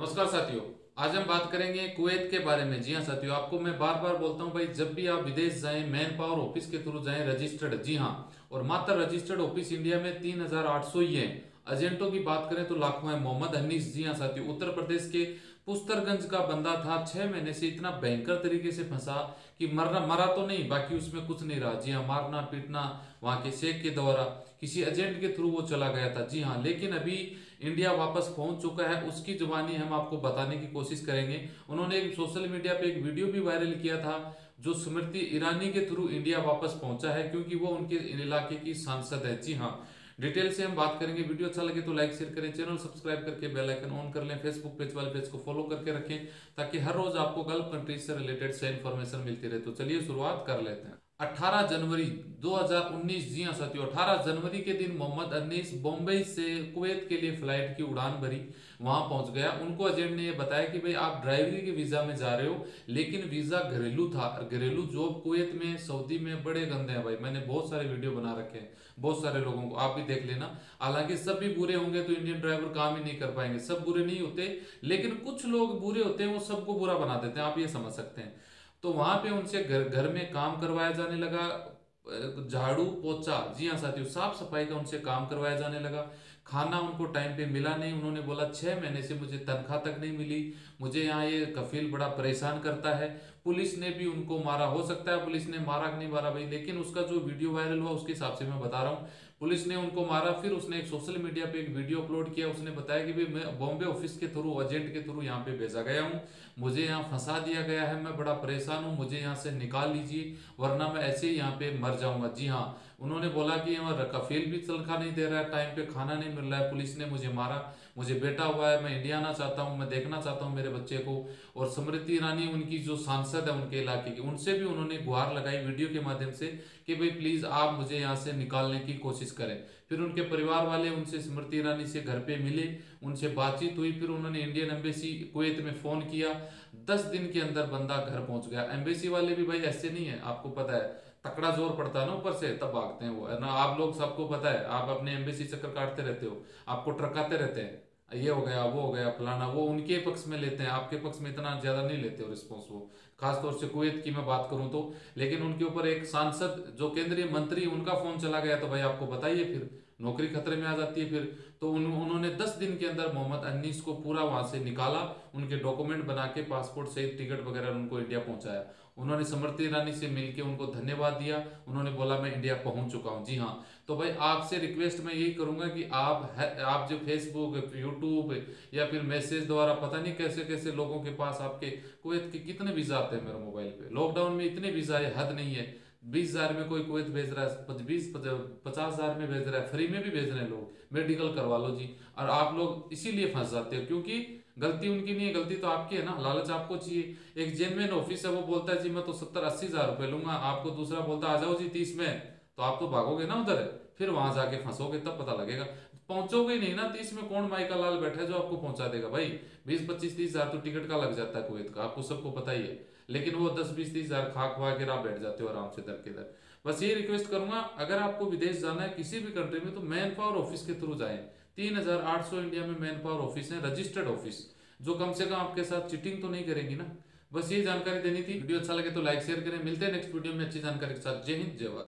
नमस्कार साथियों, आज हम बात करेंगे कुवैत के बारे में। जी हाँ साथियों, आपको मैं बार बार बोलता हूँ भाई, जब भी आप विदेश जाएँ मैन पावर ऑफ़िस के थ्रू जाएँ रजिस्टर्ड जी हाँ और मात्र रजिस्टर्ड ऑफ़िस इंडिया में तीन हज़ार आठ सौ ही है। एजेंटों की बात करें तो लाखों है। मोहम्मद हनीस जी हाँ साथियों, उत्तर प्रदेश के पुस्तरगंज का बंदा था। छह महीने से इतना भयंकर तरीके से फंसा कि मरना, मरा तो नहीं, बाकी उसमें कुछ नहीं रहा। जी हाँ मारना, पीटना, वहाँ के शेख के द्वारा किसी एजेंट के थ्रू वो चला गया था। जी हाँ लेकिन अभी इंडिया वापस पहुँच चुका है। उसकी जुबानी हम आपको बताने की कोशिश करेंगे। उन्होंने एक सोशल मीडिया पे एक वीडियो भी वायरल किया था, जो स्मृति ईरानी के थ्रू इंडिया वापस पहुँचा है, क्योंकि वो उनके इलाके की सांसद है। जी हाँ डिटेल से हम बात करेंगे। वीडियो अच्छा लगे तो लाइक शेयर करें। चैनल सब्सक्राइब करके बेल आइकन ऑन कर लें। फेसबुक पेज वाले पेज को फॉलो करके रखें, ताकि हर रोज आपको गल्फ कंट्रीज़ से रिलेटेड से इन्फॉर्मेशन मिलती रहे। तो चलिए शुरुआत कर लेते हैं। 18 जनवरी 2019 जी हाँ साथियों 18 जनवरी के दिन मोहम्मद अनीस बॉम्बे से कुवैत के लिए फ़्लाइट की उड़ान भरी, वहाँ पहुँच गया। उनको एजेंट ने यह बताया कि भाई, आप ड्राइवरी के वीज़ा में जा रहे हो, लेकिन वीज़ा घरेलू था। और घरेलू जॉब कुवैत में, सऊदी में बड़े गंदे हैं भाई। मैंने बहुत सारे वीडियो बना रखे हैं, बहुत सारे लोगों को। आप भी देख लेना। हालाँकि सब भी बुरे होंगे तो इंडियन ड्राइवर काम ही नहीं कर पाएँगे। सब बुरे नहीं होते, लेकिन कुछ लोग बुरे होते हैं, वो सबको बुरा बना देते हैं। आप ये समझ सकते हैं। तो वहाँ पे उनसे घर घर में काम करवाया जाने लगा। झाड़ू पोचा जी हाँ साथियों, साफ़ सफ़ाई का उनसे काम करवाया जाने लगा। खाना उनको टाइम पे मिला नहीं। उन्होंने बोला, छह महीने से मुझे तनख्वाह तक नहीं मिली। मुझे यहाँ ये कफील बड़ा परेशान करता है। पुलिस ने भी उनको मारा। हो सकता है पुलिस ने मारा नहीं मारा भाई, लेकिन उसका जो वीडियो वायरल हुआ, उसके हिसाब से मैं बता रहा हूँ। पुलिस ने उनको मारा, फिर उसने एक सोशल मीडिया पे एक वीडियो अपलोड किया। उसने बताया कि भाई, मैं बॉम्बे ऑफ़िस के थ्रू, एजेंट के थ्रू यहाँ पे भेजा गया हूँ। मुझे यहाँ फंसा दिया गया है, मैं बड़ा परेशान हूँ, मुझे यहाँ से निकाल लीजिए, वरना मैं ऐसे ही यहाँ पे मर जाऊँगा। जी हाँ उन्होंने बोला कि कफील भी तनख्वाह नहीं दे रहा है, टाइम पे खाना नहीं मिल रहा है, पुलिस ने मुझे मारा। मुझे बेटा हुआ है, मैं इंडिया आना चाहता हूँ, मैं देखना चाहता हूँ मेरे बच्चे को। और स्मृति ईरानी, उनकी जो सांसद है उनके इलाके की। उनसे भी उन्होंने गुहार लगाई वीडियो के माध्यम से कि भाई प्लीज़ आप मुझे यहाँ से निकालने की कोशिश करें। फिर उनके परिवार वाले उनसे स्मृति ईरानी से घर पे मिले, उनसे बातचीत हुई, फिर उन्होंने इंडियन एम्बेसी कुवैत में फ़ोन किया। दस दिन के अंदर बंदा घर पहुँच गया। एम्बेसी वाले भी भाई, ऐसे नहीं है, आपको पता है, तकड़ा ज़ोर पड़ता है ना ऊपर से, तब भागते हैं वो। ना, आप लोग सबको पता है, आप अपने एम्बेसी चक्कर काटते रहते हो, आपको ट्रकाते रहते हैं। ये हो गया, वो हो गया, फलाना, वो उनके पक्ष में लेते हैं, आपके पक्ष में इतना ज़्यादा नहीं लेते हो रिस्पॉन्स वो। खासतौर से कुवैत की मैं बात करूँ तो लेकिन उनके ऊपर एक सांसद, जो केंद्रीय मंत्री, उनका फ़ोन चला गया तो भाई आपको बताइए फिर। नौकरी खतरे में आ जाती है फिर। तो उन, उन्होंने दस दिन के अंदर मोहम्मद अन्नीस को पूरा वहाँ से निकाला उनके डॉक्यूमेंट बना के पासपोर्ट सहित टिकट वगैरह उनको इंडिया पहुँचाया। उन्होंने समृति ईरानी से मिलकर उनको धन्यवाद दिया। उन्होंने बोला मैं इंडिया पहुँच चुका हूँ। जी हाँ। तो भाई आपसे रिक्वेस्ट मैं यही करूँगा कि आप है, आप जो फेसबुक यूट्यूब या फिर मैसेज द्वारा पता नहीं कैसे कैसे लोगों के पास आपके कुवैत के कितने वीज़ा आते हैं मेरे मोबाइल पे। लॉकडाउन में इतने वीज़ा है हद नहीं है। बीस हज़ार में कोई कुवैत भेज रहा है बीस पचास हज़ार में भेज रहा है, फ्री में भी भेज रहे हैं लोग। मेडिकल करवा लो जी। और आप लोग इसीलिए फंस जाते हो, क्योंकि गलती उनकी नहीं है, गलती तो आपकी है ना। लालच आपको चाहिए। एक जेनमेन ऑफ़िस है, वो बोलता है, जी, मैं तो सत्तर अस्सी हज़ार रुपये लूँगा। आपको दूसरा बोलता आ जाओ जी, तीस में। तो आप तो भागोगे ना उधर। फिर वहाँ जाके फंसोगे, तब पता लगेगा। पहुंचोगे नहीं ना तीस में कौन माइका लाल बैठा है जो आपको पहुँचा देगा? भाई, बीस पच्चीस तीस हज़ार तो टिकट का लग जाता है कुवैत का, आपको सबको पता ही है। लेकिन वो दस बीस तीस हज़ार खा खुआ के आप बैठ जाते हो आराम से दर के दर बस ये रिक्वेस्ट करूँगा, अगर आपको विदेश जाना है किसी भी कंट्री में तो मैन पावर ऑफ़िस के थ्रू जाए। तीन हज़ार आठ सौ इंडिया में मैन पावर ऑफ़िस है रजिस्टर्ड ऑफ़िस जो कम से कम आपके साथ चिटिंग तो नहीं करेंगी ना। बस ये जानकारी देनी थी। वीडियो अच्छा लगे तो लाइक शेयर करें। मिलते हैं नेक्स्ट वीडियो में, अच्छी जानकारी के साथ। जय हिंद, जय भारत।